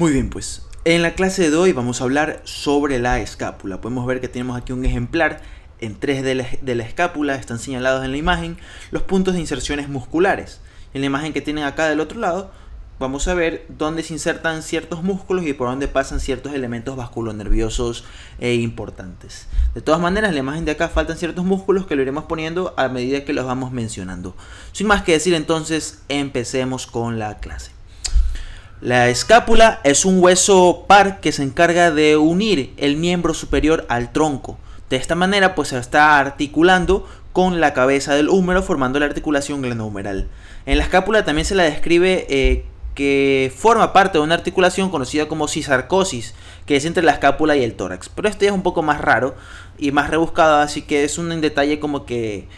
Muy bien, pues en la clase de hoy vamos a hablar sobre la escápula. Podemos ver que tenemos aquí un ejemplar en 3 de la, de la escápula, están señalados en la imagen los puntos de inserciones musculares. En la imagen que tienen acá del otro lado, vamos a ver dónde se insertan ciertos músculos y por dónde pasan ciertos elementos vasculonerviosos e importantes. De todas maneras, en la imagen de acá faltan ciertos músculos que lo iremos poniendo a medida que los vamos mencionando. Sin más que decir, entonces empecemos con la clase. La escápula es un hueso par que se encarga de unir el miembro superior al tronco. De esta manera pues se está articulando con la cabeza del húmero formando la articulación glenohumeral. En la escápula también se la describe eh, que forma parte de una articulación conocida como cisarcosis, que es entre la escápula y el tórax. Pero este es un poco más raro y más rebuscado, así que es un detalle como que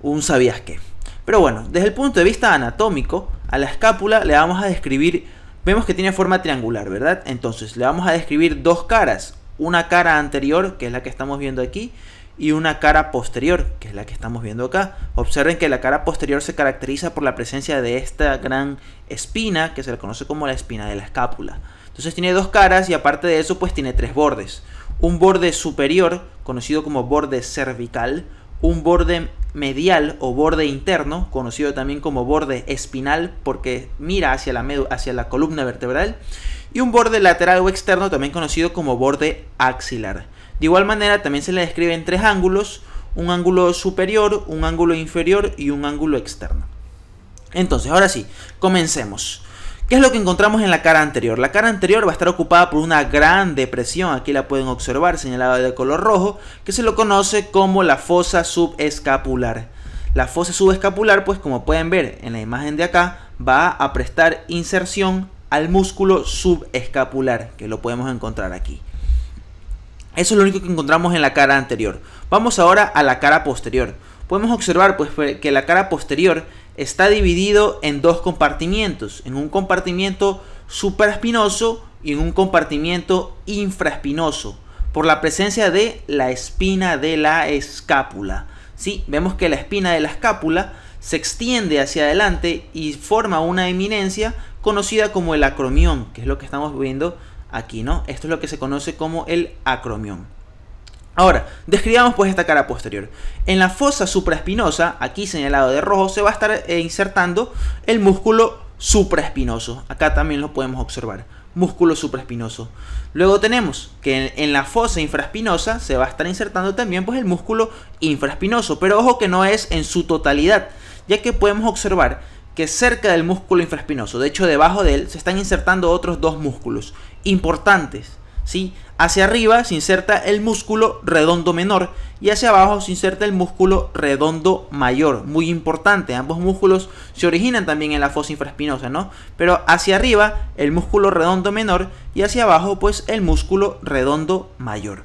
un sabías qué. Pero bueno, desde el punto de vista anatómico, a la escápula le vamos a describir Vemos que tiene forma triangular, ¿verdad? Entonces le vamos a describir dos caras. Una cara anterior, que es la que estamos viendo aquí, y una cara posterior, que es la que estamos viendo acá. Observen que la cara posterior se caracteriza por la presencia de esta gran espina, que se le conoce como la espina de la escápula. Entonces tiene dos caras y aparte de eso pues tiene tres bordes. Un borde superior, conocido como borde cervical, un borde medial o borde interno, conocido también como borde espinal porque mira hacia la, hacia la columna vertebral, y un borde lateral o externo también conocido como borde axilar. De igual manera también se le describe en tres ángulos, un ángulo superior, un ángulo inferior y un ángulo externo. Entonces, ahora sí, comencemos. ¿Qué es lo que encontramos en la cara anterior? La cara anterior va a estar ocupada por una gran depresión, aquí la pueden observar señalada de color rojo, que se lo conoce como la fosa subescapular. La fosa subescapular, pues como pueden ver en la imagen de acá, va a prestar inserción al músculo subescapular, que lo podemos encontrar aquí. Eso es lo único que encontramos en la cara anterior. Vamos ahora a la cara posterior. Podemos observar pues, que la cara posterior está dividido en dos compartimientos, en un compartimiento supraespinoso y en un compartimiento infraespinoso, por la presencia de la espina de la escápula. ¿Sí? Vemos que la espina de la escápula se extiende hacia adelante y forma una eminencia conocida como el acromión, que es lo que estamos viendo aquí, ¿no? Esto es lo que se conoce como el acromión. Ahora, describamos pues esta cara posterior. En la fosa supraespinosa, aquí señalado de rojo, se va a estar eh, insertando el músculo supraespinoso. Acá también lo podemos observar. Músculo supraespinoso. Luego tenemos que en, la fosa infraespinosa se va a estar insertando también pues el músculo infraespinoso. Pero ojo que no es en su totalidad, ya que podemos observar que cerca del músculo infraespinoso, de hecho debajo de él, se están insertando otros dos músculos importantes ¿sí? Hacia arriba se inserta el músculo redondo menor y hacia abajo se inserta el músculo redondo mayor. Muy importante, ambos músculos se originan también en la fosa infraespinosa, ¿no? Pero hacia arriba el músculo redondo menor y hacia abajo pues el músculo redondo mayor.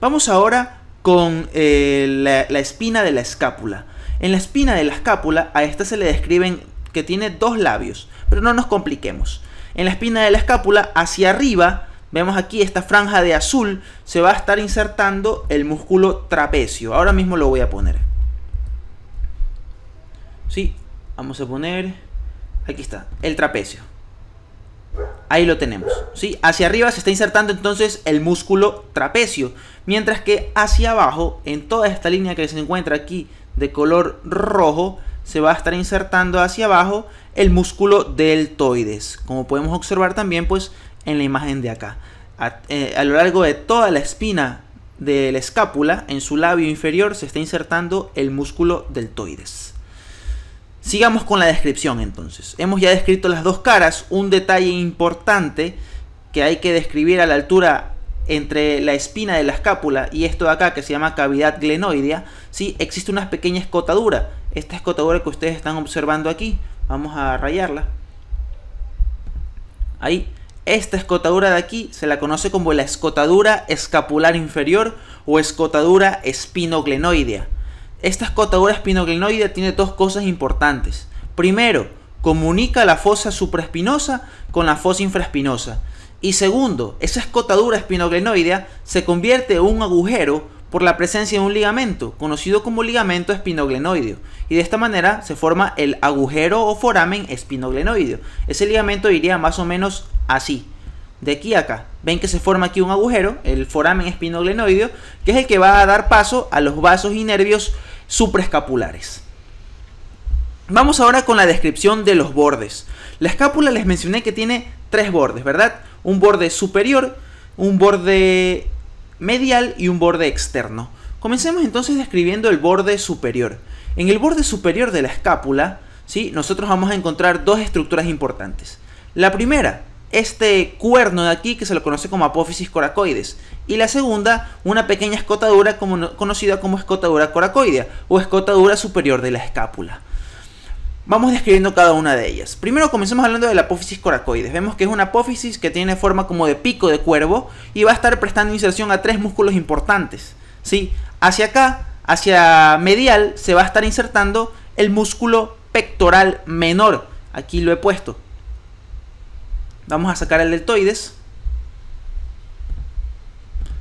Vamos ahora con eh, la, la espina de la escápula. En la espina de la escápula a esta se le describen que tiene dos labios, pero no nos compliquemos. En la espina de la escápula hacia arriba Vemos aquí esta franja de azul, se va a estar insertando el músculo trapecio. Ahora mismo lo voy a poner. Sí, vamos a poner, aquí está, el trapecio. Ahí lo tenemos. ¿sí? Hacia arriba se está insertando entonces el músculo trapecio, mientras que hacia abajo, en toda esta línea que se encuentra aquí de color rojo, se va a estar insertando hacia abajo el músculo deltoides. Como podemos observar también, pues en la imagen de acá. Eh, a, lo largo de toda la espina de la escápula, en su labio inferior, se está insertando el músculo deltoides. Sigamos con la descripción entonces. Hemos ya descrito las dos caras. Un detalle importante que hay que describir a la altura entre la espina de la escápula y esto de acá que se llama cavidad glenoidea, ¿sí? existe una pequeña escotadura. Esta escotadura que ustedes están observando aquí, vamos a rayarla. Ahí, esta escotadura de aquí se la conoce como la escotadura escapular inferior o escotadura espinoglenoidea. esta escotadura espinoglenoidea tiene dos cosas importantes. Primero, comunica la fosa supraespinosa con la fosa infraespinosa. Y segundo, esa escotadura espinoglenoidea se convierte en un agujero por la presencia de un ligamento, conocido como ligamento espinoglenoideo. Y de esta manera se forma el agujero o foramen espinoglenoideo. Ese ligamento iría más o menos así, de aquí a acá. Ven que se forma aquí un agujero, el foramen espinoglenoideo, que es el que va a dar paso a los vasos y nervios supraescapulares. Vamos ahora con la descripción de los bordes. La escápula les mencioné que tiene tres bordes, ¿verdad? Un borde superior, un borde medial y un borde externo. Comencemos entonces describiendo el borde superior. En el borde superior de la escápula, ¿sí? nosotros vamos a encontrar dos estructuras importantes. La primera, este cuerno de aquí que se lo conoce como apófisis coracoides. Y la segunda, una pequeña escotadura conocida como escotadura coracoidea o escotadura superior de la escápula. Vamos describiendo cada una de ellas. Primero comencemos hablando de la apófisis coracoides. Vemos que es una apófisis que tiene forma como de pico de cuervo y va a estar prestando inserción a tres músculos importantes. ¿sí? Hacia acá, hacia medial, se va a estar insertando el músculo pectoral menor. Aquí lo he puesto. Vamos a sacar el deltoides.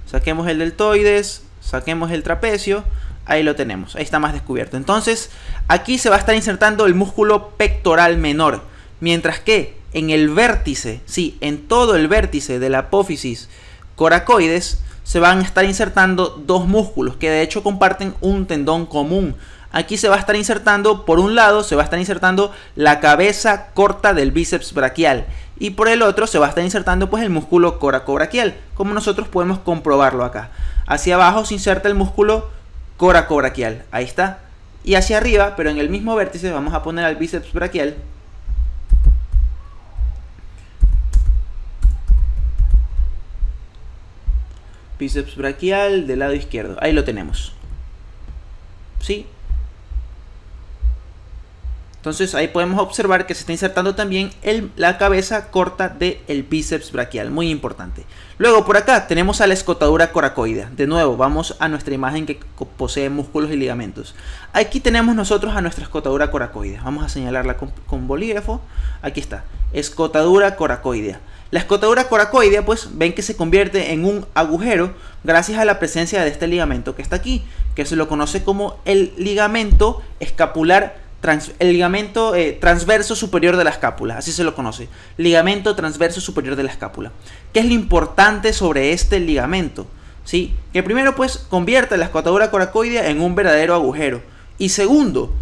Saquemos el deltoides, saquemos el trapecio ahí lo tenemos, ahí está más descubierto. Entonces, aquí se va a estar insertando el músculo pectoral menor, mientras que en el vértice, sí, en todo el vértice de la apófisis coracoides, se van a estar insertando dos músculos que de hecho comparten un tendón común. Aquí se va a estar insertando, por un lado, se va a estar insertando la cabeza corta del bíceps braquial y por el otro se va a estar insertando pues el músculo coracobraquial, como nosotros podemos comprobarlo acá. Hacia abajo se inserta el músculo coracobraquial. Ahí está. Y hacia arriba, pero en el mismo vértice, vamos a poner al bíceps braquial. Bíceps braquial del lado izquierdo. Ahí lo tenemos. ¿Sí? Entonces ahí podemos observar que se está insertando también la cabeza corta del bíceps braquial, muy importante. Luego por acá tenemos a la escotadura coracoidea. De nuevo, vamos a nuestra imagen que posee músculos y ligamentos. Aquí tenemos nosotros a nuestra escotadura coracoidea. Vamos a señalarla con, bolígrafo. Aquí está, escotadura coracoidea. La escotadura coracoidea, pues ven que se convierte en un agujero gracias a la presencia de este ligamento que está aquí, que se lo conoce como el ligamento escapular el ligamento eh, transverso superior de la escápula, así se lo conoce, ligamento transverso superior de la escápula. ¿Qué es lo importante sobre este ligamento? ¿Sí? Que primero pues convierte la escotadura coracoidea en un verdadero agujero. Y segundo,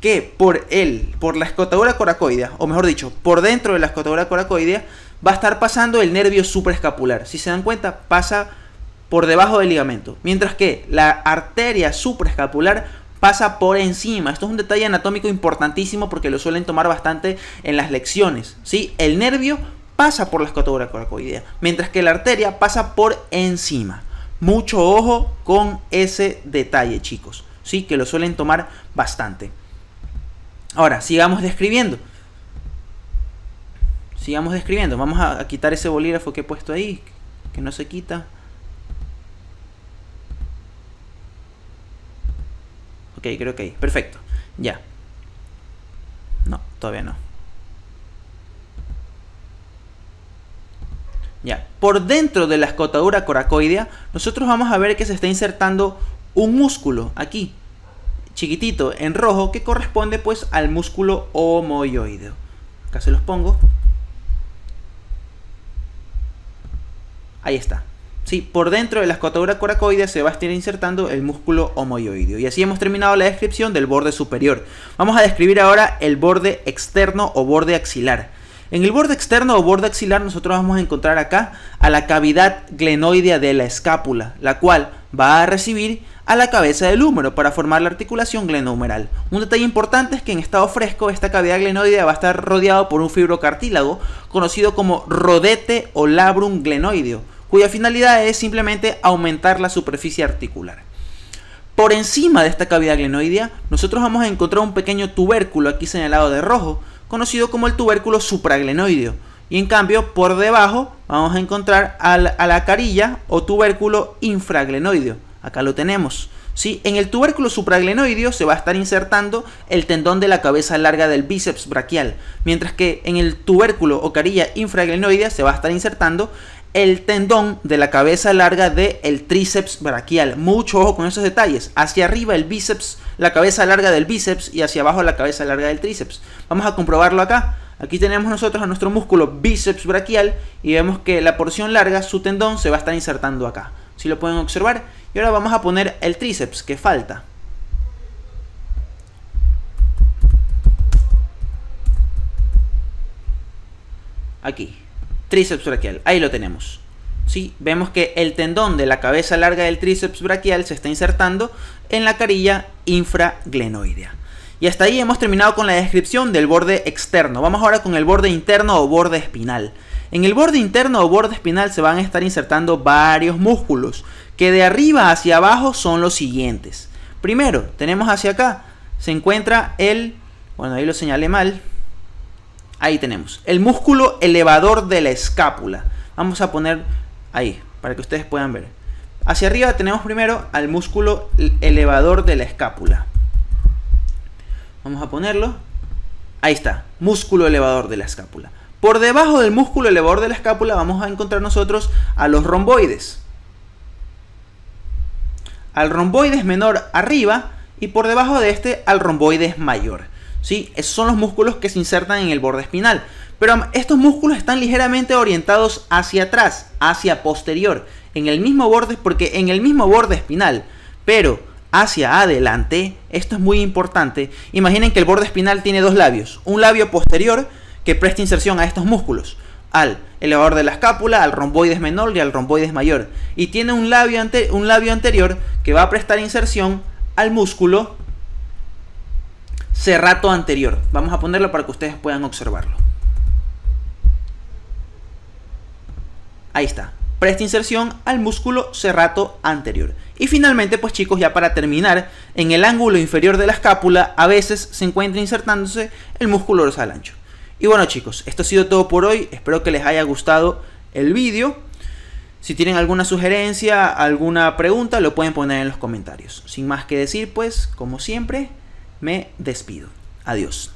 que por él, por la escotadura coracoidea, o mejor dicho, por dentro de la escotadura coracoidea, va a estar pasando el nervio supraescapular. Si se dan cuenta, pasa por debajo del ligamento. Mientras que la arteria supraescapular pasa por encima. Esto es un detalle anatómico importantísimo porque lo suelen tomar bastante en las lecciones. ¿sí? El nervio pasa por la escotadura coracoidea, mientras que la arteria pasa por encima. Mucho ojo con ese detalle, chicos. Sí, que lo suelen tomar bastante. Ahora, sigamos describiendo. Sigamos describiendo. Vamos a quitar ese bolígrafo que he puesto ahí, que no se quita. Ok, creo que Perfecto. Ya. No, todavía no. Ya. Por dentro de la escotadura coracoidea, nosotros vamos a ver que se está insertando un músculo aquí, chiquitito, en rojo, que corresponde pues al músculo homoioideo. Acá se los pongo. Ahí está. ¿Sí? Por dentro de la escotadura coracoidea se va a estar insertando el músculo homoioideo. Y así hemos terminado la descripción del borde superior. Vamos a describir ahora el borde externo o borde axilar. En el borde externo o borde axilar nosotros vamos a encontrar acá a la cavidad glenoidea de la escápula, la cual va a recibir a la cabeza del húmero para formar la articulación glenohumeral. Un detalle importante es que en estado fresco esta cavidad glenoidea va a estar rodeado por un fibrocartílago conocido como rodete o labrum glenoideo cuya finalidad es simplemente aumentar la superficie articular. Por encima de esta cavidad glenoidea, nosotros vamos a encontrar un pequeño tubérculo aquí señalado de rojo, conocido como el tubérculo supraglenoideo. Y en cambio, por debajo vamos a encontrar a la, carilla o tubérculo infraglenoideo. Acá lo tenemos. ¿sí? En el tubérculo supraglenoideo se va a estar insertando el tendón de la cabeza larga del bíceps braquial, mientras que en el tubérculo o carilla infraglenoidea se va a estar insertando el tendón de la cabeza larga del el tríceps braquial. Mucho ojo con esos detalles. Hacia arriba el bíceps, la cabeza larga del bíceps y hacia abajo la cabeza larga del tríceps. Vamos a comprobarlo acá. Aquí tenemos nosotros a nuestro músculo bíceps braquial y vemos que la porción larga, su tendón, se va a estar insertando acá. Si lo pueden observar. Y ahora vamos a poner el tríceps que falta. Aquí tríceps braquial. Ahí lo tenemos. ¿Sí? Vemos que el tendón de la cabeza larga del tríceps braquial se está insertando en la carilla infraglenoidea. Y hasta ahí hemos terminado con la descripción del borde externo. Vamos ahora con el borde interno o borde espinal. En el borde interno o borde espinal se van a estar insertando varios músculos, que de arriba hacia abajo son los siguientes. Primero, tenemos hacia acá, se encuentra el, bueno ahí lo señalé mal, Ahí tenemos. El músculo elevador de la escápula. Vamos a poner ahí, para que ustedes puedan ver. Hacia arriba tenemos primero al músculo elevador de la escápula. Vamos a ponerlo. Ahí está, músculo elevador de la escápula. Por debajo del músculo elevador de la escápula vamos a encontrar nosotros a los romboides. Al romboides menor arriba y por debajo de este al romboides mayor. ¿Sí? Esos son los músculos que se insertan en el borde espinal. Pero estos músculos están ligeramente orientados hacia atrás, hacia posterior, en el mismo borde, porque en el mismo borde espinal, pero hacia adelante, esto es muy importante. Imaginen que el borde espinal tiene dos labios, un labio posterior que presta inserción a estos músculos, al elevador de la escápula, al romboides menor y al romboides mayor, y tiene un labio, un labio anterior que va a prestar inserción al músculo cerrato anterior. Vamos a ponerlo para que ustedes puedan observarlo. Ahí está. Presta inserción al músculo cerrato anterior. Y finalmente, pues chicos, ya para terminar, en el ángulo inferior de la escápula a veces se encuentra insertándose el músculo dorsal ancho. Y bueno chicos, esto ha sido todo por hoy. Espero que les haya gustado el vídeo. Si tienen alguna sugerencia, alguna pregunta, lo pueden poner en los comentarios. Sin más que decir, pues, como siempre, me despido. Adiós.